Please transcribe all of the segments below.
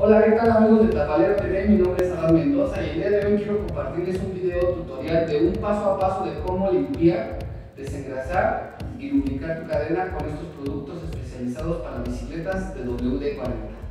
Hola, ¿qué tal amigos de Tapalero TV? Mi nombre es Adán Mendoza y el día de hoy quiero compartirles un video tutorial de un paso a paso de cómo limpiar, desengrasar y lubricar tu cadena con estos productos especializados para bicicletas de WD-40.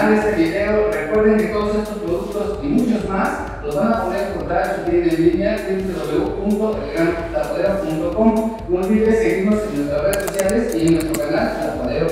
terminar este video, recuerden que todos estos productos y muchos más los van a poder encontrar en su en línea www.elgrantapadero.com. No olvides seguirnos en nuestras redes sociales y en nuestro canal Tapadero